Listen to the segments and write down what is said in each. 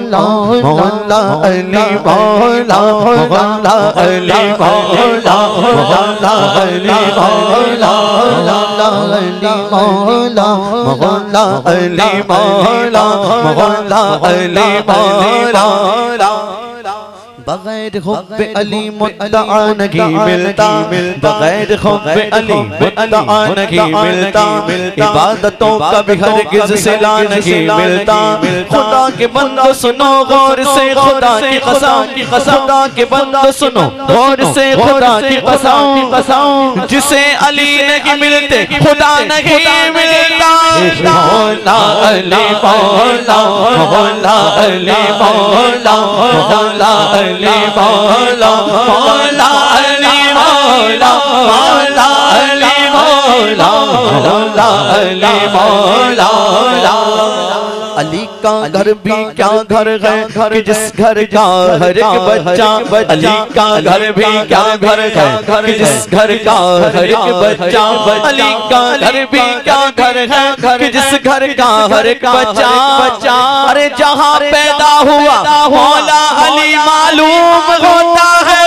मौला मौला अली मौला मौला अली मौला मौला अली मौला मौला अली मौला मौला अली मौला मौला अली मौला बगैर खुब अली मुद्दा नहीं मिलता बगैर खुब अली मुद्दा नहीं मिलता इबादतों का भी हरगिज सिला नहीं मिलता। खुदा के बंदो सुनो गौर से खुदा की कसम खुदा के बंदो सुनो गौर से खुदा की कसम जिसे अली नहीं मिलते खुदा नहीं मिलता। मौला अली मौला मौला अली मौला मौला अली मौला मौला अली मौला मौला अली मौला मौला अली मौला अली का घर भी क्या घर है? घर जिस घर का हर एक बच्चा अली का घर भी क्या घर है? घर जिस घर का हर एक बच्चा अली का घर भी क्या घर है? घर जिस घर का हर एक बच्चा बच्चा अरे जहाँ पैदा हुआ मौला अली मालूम होता है।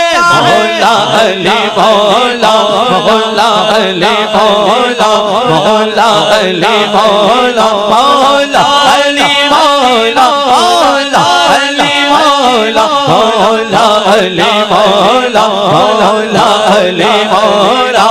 मौला अली मौला मौला अली मौला मौला अली मौला मौला अली मौला मौला अली मौला मौला अली मौला मौला अली मौला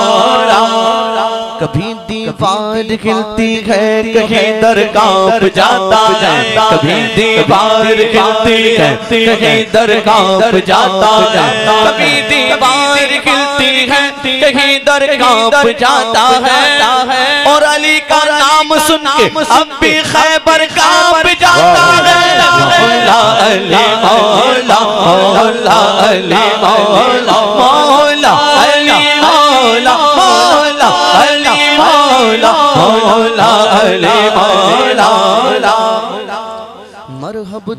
कभी दीवार खिलती है कहीं दर काँप जाता है। कभी दीवार खिलती है कहीं दर काँप जाता है। कभी दीवार खिलती है कहीं दर काँप जाता है। और अली का नाम सुन के अब भी खैबर अली मौला मौला अली मरहब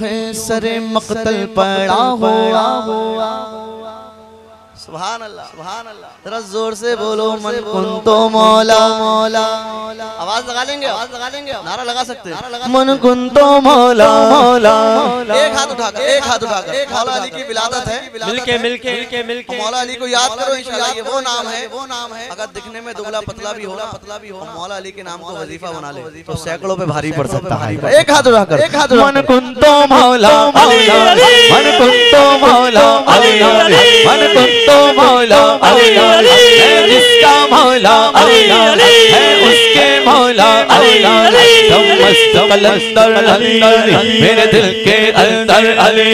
है सरे मकतल पड़ा हुआ सुभान अल्लाह सुभान अल्लाह जरा ज़ोर से बोलो मन कुन तो मौला। मौला आवाज़ लगा लेंगे आवाज़ लगा लेंगे नारा लगा सकते हैं। मन कुन तो मौला मौला। एक हाथ उठाकर एक हाथ उठाकर। एक मौला अली की विलादत है। मिलके मिलके मिलके मिलके मौला अली को याद करो इंशाल्लाह ये वो नाम है। वो नाम है। अगर दिखने में दुबला पतला भी हो ना पतला भी हो मौला अली के नाम को वजीफा बना ले। तो सैकड़ों पे भारी पड़ सकता है एक हाथ उठाकर। एक हाथ मन कुन तो मौला। मौला मन कुन तो मौला। अली मन कुन तो मौला अली है जिसका मौला अली है उसके मौला अली तुम मस्त कलंदर अंदर मेरे दिल के अंदर अली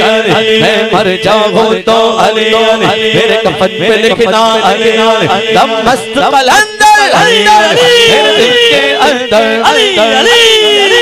मैं मर जाऊँ तो अली मेरे कफन पे लिखना अली तुम मस्त कलंदर अंदर मेरे दिल के अंदर अंदर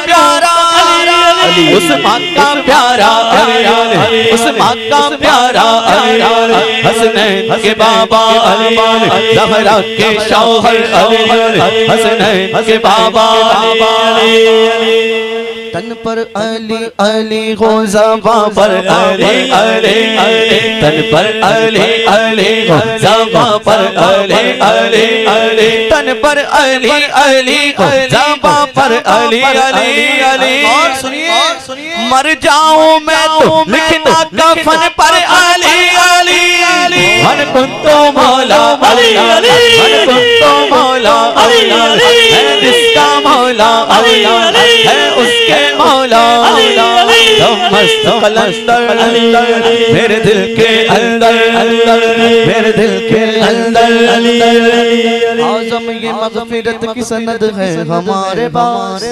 उस माँ का प्यारा अली उस माँ का प्यारा अली हसनैन के बाबा अली जहरा के शौहर अली हसनैन के बाबा तन पर अली अली हो जबा पर अली अली अली तन पर अली अली जबा पर अली अली अली तन पर अली अली जबा पर अली अली अली और सुनिए मर जाऊँ मैं तो लिखना कफन पर अली अली अली मन कुन तो मौला अली अली। मन कुन तो मौला अली अली। है जिसका मौला अली अली। है उसके मौला मस्त कलंदर मेरे दिल के अंदर अंदर। मेरे दिल के अंदर अंदर। आज़म ये मगफिरत की सनद है हमारे पास।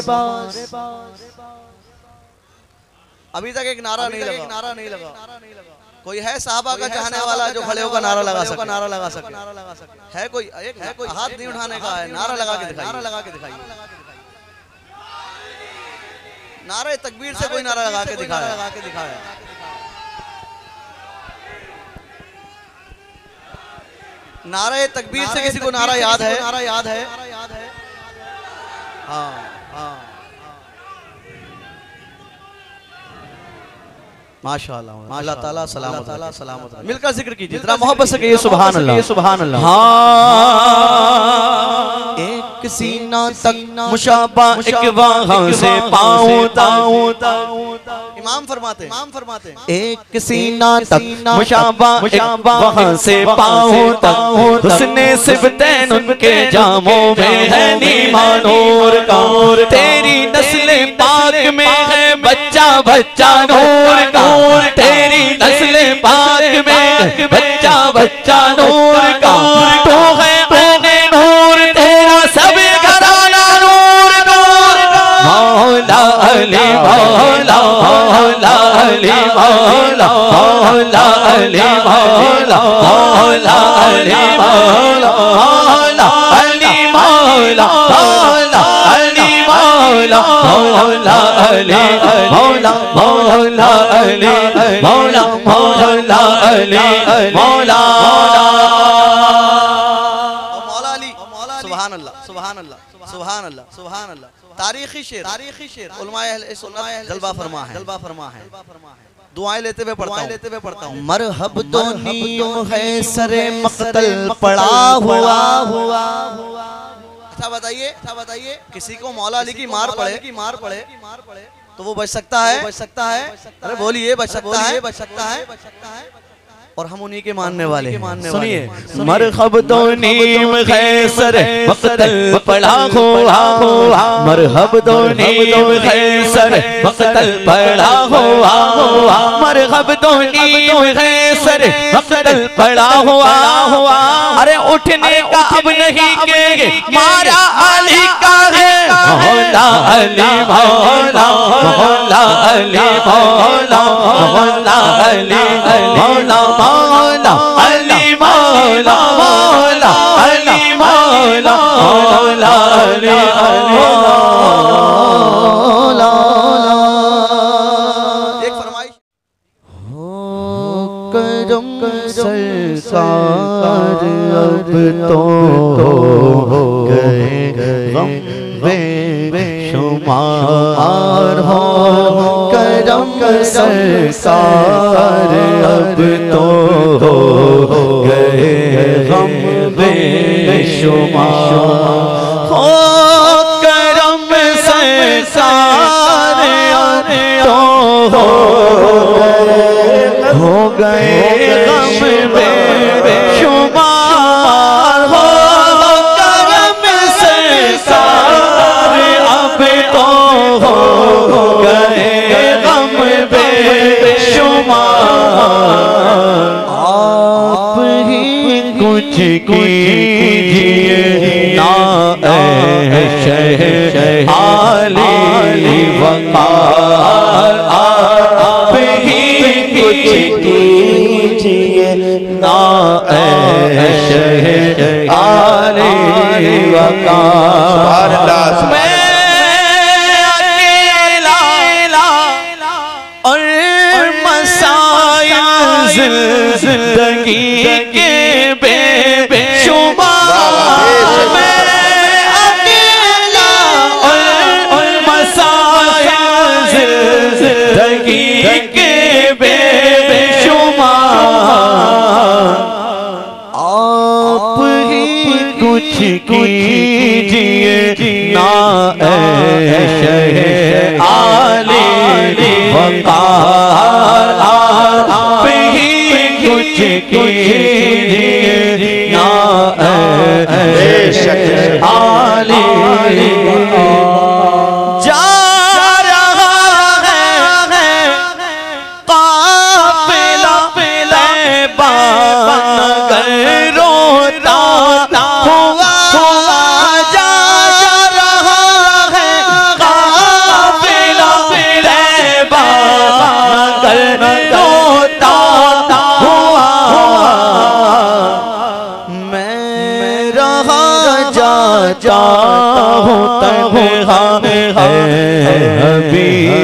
अभी तक एक नारा नहीं लगा। नारा नहीं लगा। कोई है साहबा का चाहने वाला जो खड़े होकर नारा लगा सके? नारा लगा सके? नारा लगा सके। है कोई एक है कोई हाथ नहीं उठाने का है? नारा लगा के दिखाइए। नारा लगा के दिखाइए। नारे तकबीर से कोई नारा लगा के दिखाया लगा के दिखाया नारा तकबीर से किसी को नारा याद है। नारा याद है। हाँ, हाँ। माशाला सलामत सलामत मिलकर ज़िक्र कीजिए। इतना मोहब्बत से कहिए हाँ। एक सीना तक मुशाबा एक वहाँ से पाऊँ इमाम फरमाते हैं। इमाम फरमाते हैं। एक सीना तक मुशाबा एक वहाँ से पाऊँ तक उसने सिर्फ़ तैन उनके जामों में है नीमानूर का। तेरी नस्ल पाक में है। बच्चा बच्चा नूर का। तेरी नस्ल पाक में बच्चा बच्चा नूर अली मौला मौला अली मौला अल्लाह सुभान अल्लाह सुभान अल्लाह सुभान अल्लाह तारीखी शेर। तारीखी शेर। जलवा फरमा है। जलवा फरमा है। दुआएँ लेते हुए पढ़ता हूँ। लेते हुए पढ़ता हूँ। मरहब तो है सरे मक्तल पड़ा हुआ। हुआ। अच्छा बताइए अच्छा बताइए किसी को मौला अली की मार पड़े की मार पड़े? की मार पड़े? तो वो बच सकता है? बच सकता है? अरे बोलिए बच सकता है? बच सकता है? बच सकता है? और हम उन्हीं के मानने वाले मानने सुनिए मरहब तो नीम है सरे मक्तल पड़ा हुआ हुआ मरहब तो नीम है सरे मक्तल पड़ा हुआ हुआ मरहब तो नीम है सरे मक्तल पड़ा हुआ हुआ अरे उठने का अब नहीं के मारा अली का है। मौला अली मौला मौला अली मौला मौला अली मौला सरकार अब तो गए गम वे शुमार हो करम सरकार अब तो गए गम वे शुमार हो हो गए हो गए।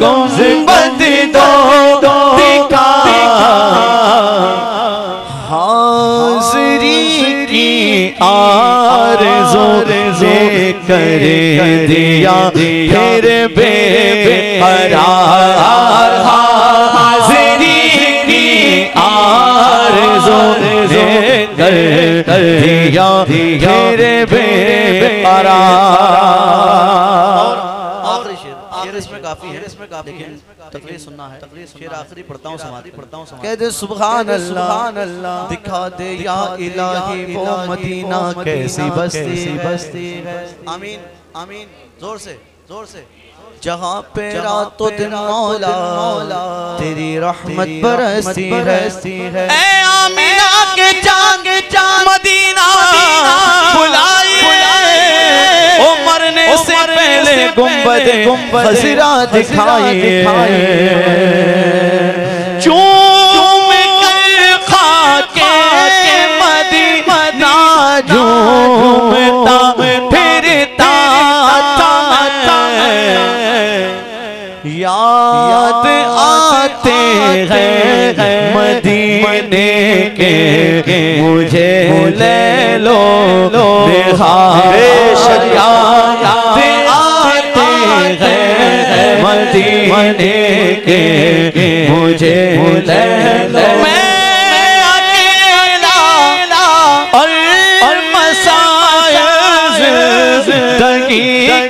गुंबद दो। दिखा हाजरी की आरज़ू कर दिया, फिर बेकरार। हाजरी की आरज़ू कर दिया, फिर बेकरार। काफ़ी है। इसमें काफ़ी लेकिन तकरीर सुनना है। शेर आखिरी पढ़ता हूँ समाधि पढ़ता हूँ कह दे सुभान अल्लाह दिखा दे या इलाही वो मदीना कैसी बस्ती बस्ती है। आमीन आमीन ज़ोर से ज़ोर से। जहाँ पे रातों दिन मौला तेरी रहमत बरसती रहती है। ए आमिना के जान। मदीना पहले गुंबद खजरा दिखाई चूम कर खाके मदीना झूमता फिरता याद आते हैं मदीने के मुझे ले लो बेहार याद मदीने के मुझे मैं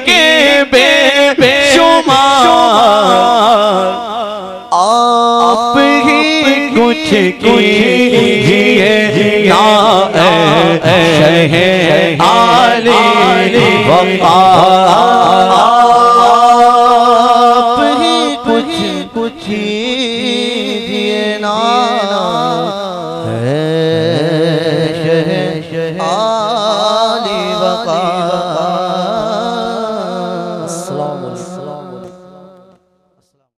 के आप ही आली वफा